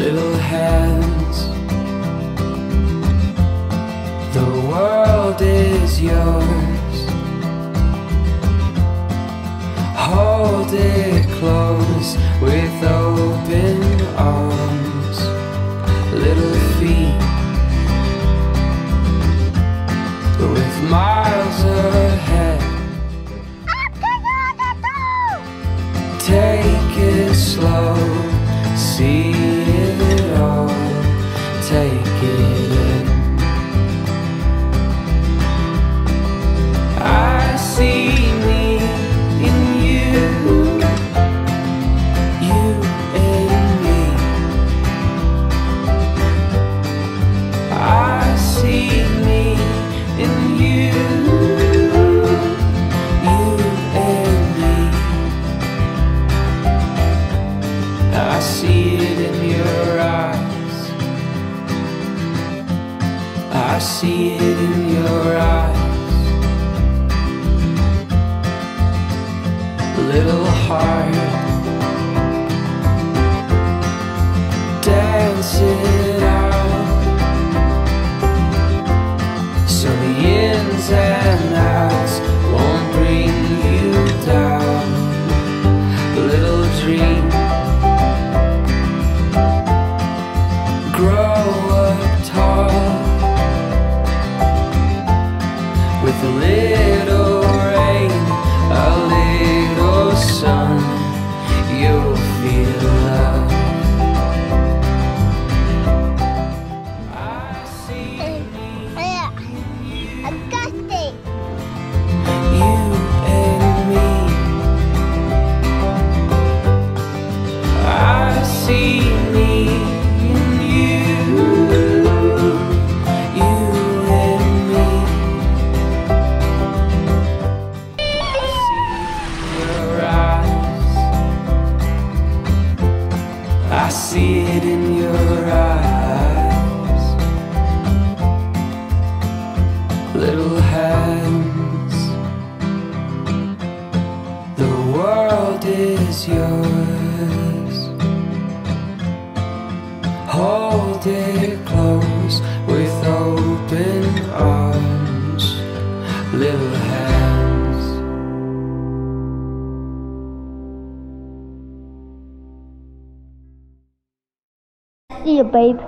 little hands. The world is I see it in your eyes. I see it in your eyes. Little heart, dance Dream. grow up tall with a little see it in your eyes. Little hands. The world is yours. Hold it close with open arms, little hands. see you, babe.